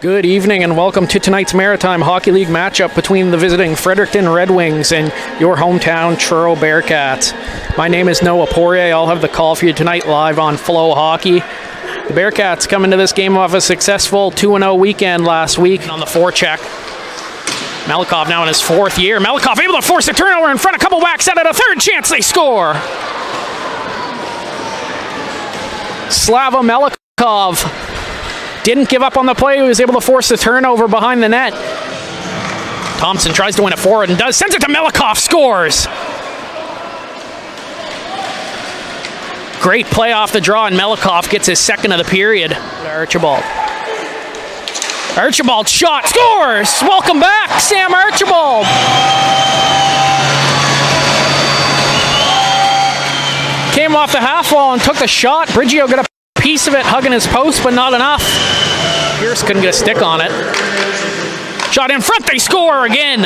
Good evening and welcome to tonight's Maritime Hockey League matchup between the visiting Fredericton Red Wings and your hometown Truro Bearcats. My name is Noah Poirier. I'll have the call for you tonight live on FloHockey. The Bearcats come into this game off a successful 2 0 weekend last week on the forecheck. Melikov now in his fourth year. Melikov able to force a turnover in front, of a couple whacks out at a third chance they score. Slava Melikov didn't give up on the play. He was able to force the turnover behind the net. Thompson tries to win it forward and does. Sends it to Melikov. Scores. Great play off the draw, and Melikov gets his second of the period. Archibald. Archibald shot. Scores. Welcome back, Sam Archibald. Came off the half wall and took the shot. Brigio got a piece of it hugging his post, but not enough. Pierce couldn't get a stick on it. Shot in front, they score again.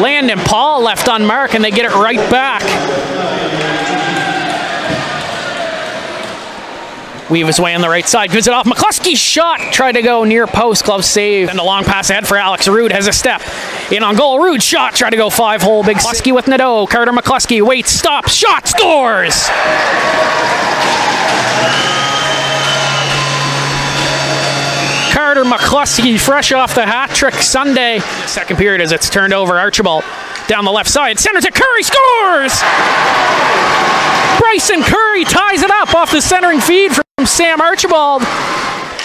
Landon Paul left on mark, and they get it right back. Weave his way on the right side, gives it off. McCluskey's shot, tried to go near post, glove save. And the long pass ahead for Alex Rude has a step. In on goal, Rude shot, tried to go five hole. Big McCluskey with Nadeau. Carter McCluskey waits, stops, shot, scores! McCluskey, fresh off the hat trick Sunday. Second period as it's turned over. Archibald down the left side. Center to Curry, scores! Bryson Curry ties it up off the centering feed from Sam Archibald.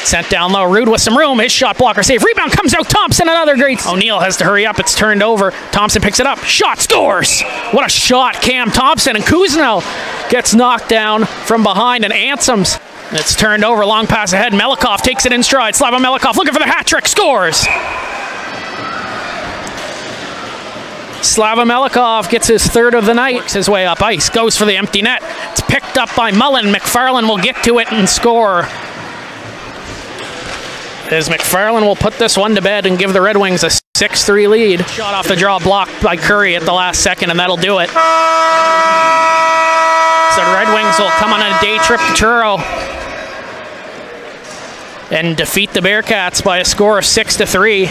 Sent down low, Rude with some room. His shot blocker save. Rebound comes out. Thompson, another great. O'Neill has to hurry up. It's turned over. Thompson picks it up. Shot scores. What a shot, Cam Thompson. And Kuzno gets knocked down from behind and Ansems it's turned over, long pass ahead. Melikov takes it in stride. Slava Melikov looking for the hat trick, scores. Slava Melikov gets his third of the night, his way up ice, goes for the empty net. It's picked up by Mullen. McFarland will get to it and score. As McFarland will put this one to bed and give the Red Wings a 6 3 lead. Shot off the draw, blocked by Curry at the last second, and that'll do it. So Red Wings will come on a day trip to Truro and defeat the Bearcats by a score of 6 to 3.